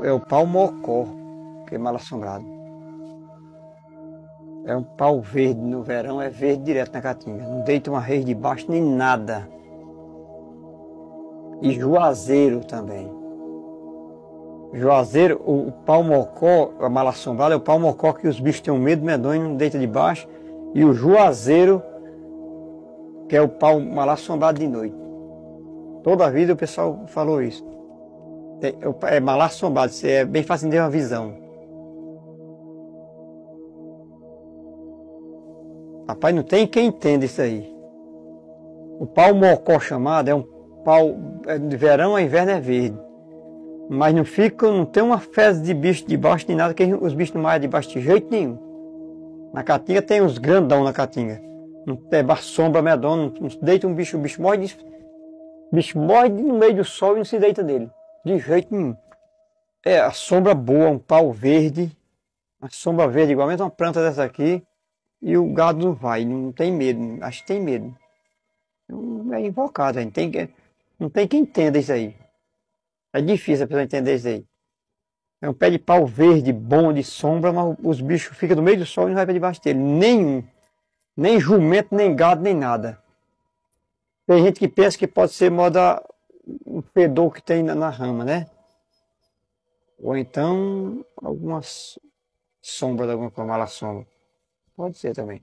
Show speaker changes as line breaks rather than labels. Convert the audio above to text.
é o pau mocó, que é mal assombrado. É um pau verde no verão, é verde direto na caatinga. Não deita uma rede de baixo nem nada. E juazeiro também. Juazeiro, o, o pau mocó, a mal assombrado, é o pau mocó que os bichos têm um medo medonho, não deita de baixo. E o juazeiro, que é o pau mal assombrado de noite. Toda a vida o pessoal falou isso. É, é mal assombrado, é bem fácil de ter uma visão. Rapaz, não tem quem entenda isso aí. O pau mocó chamado é um pau é de verão a inverno é verde. Mas não fica, não tem uma fezes de bicho debaixo de nada, que os bichos não mais debaixo de jeito nenhum. Na caatinga tem uns grandão na caatinga. Não tem sombra medona, não, deita um bicho, o bicho morre, de, o bicho morre no meio do sol e não se deita dele. De jeito nenhum. É, a sombra boa, um pau verde, uma sombra verde, igualmente uma planta dessa aqui, e o gado não vai, não tem medo, acho que tem medo. É invocado, não tem, não tem quem entenda isso aí. É difícil a pessoa entender isso aí. É um pé de pau verde, bom, de sombra, mas os bichos ficam no meio do sol e não vai para debaixo dele. Nenhum. Nem jumento, nem gado, nem nada. Tem gente que pensa que pode ser moda um fedor que tem na, na rama, né? Ou então algumas sombras de alguma mala sombra. Pode ser também.